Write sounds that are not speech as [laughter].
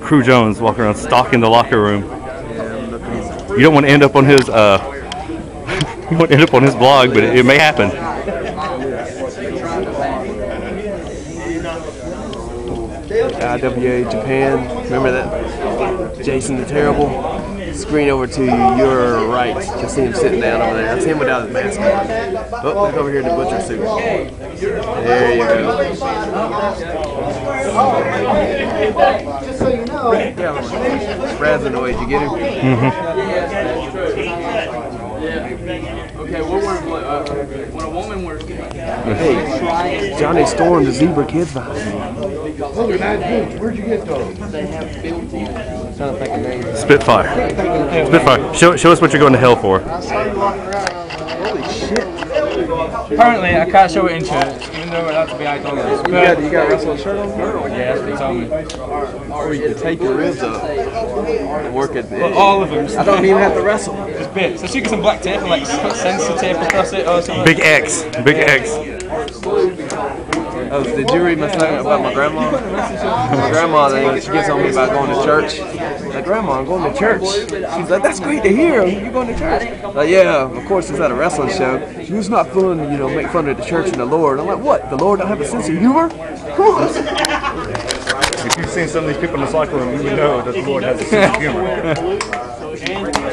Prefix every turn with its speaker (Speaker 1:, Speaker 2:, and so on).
Speaker 1: Cru Jones walking around stalking the locker room. You don't want to end up on his uh, [laughs] you want to end up on his blog, but it, it may happen.
Speaker 2: IWA Japan. Remember that? Jason the Terrible. Screen over to your right. You'll see him sitting down over there. That's him without his mask on. Oh, look over here in the butcher suit. There you go.
Speaker 3: Just so you know.
Speaker 2: Yeah, Brad's annoyed. You get him?
Speaker 4: Okay, what were uh, when a woman wears
Speaker 2: Hey, Johnny Storm, the zebra kid's behind me.
Speaker 3: Those are nice boots. Where'd you get those?
Speaker 2: Trying to think of names.
Speaker 1: Spitfire. Spitfire. Show, show us what you're going to hell for.
Speaker 4: Apparently, I can't show it in church, even though we're allowed to be idolatrous.
Speaker 2: You got, you got a wrestling shirt on?
Speaker 4: Yeah, that's what he told me.
Speaker 2: Or you can take your ribs up and work at the
Speaker 4: All of them.
Speaker 2: I don't even have to wrestle.
Speaker 4: Just bits. So she get some black tape and like put sensor tape across it or something.
Speaker 1: Big X. Big X.
Speaker 2: Oh, did you read my thing about my grandma? My grandma, they, she gets on me about going to church. Like, Grandma, I'm going to church. She's like, that's great to hear. You going to church? Like, yeah, of course it's at a wrestling show. She was not fun, you know, make fun of the church and the Lord. I'm like, what? The Lord don't have a sense of humor? Come on.
Speaker 5: If you've seen some of these people in the cycle room, you would know that the Lord has a sense of humor. [laughs]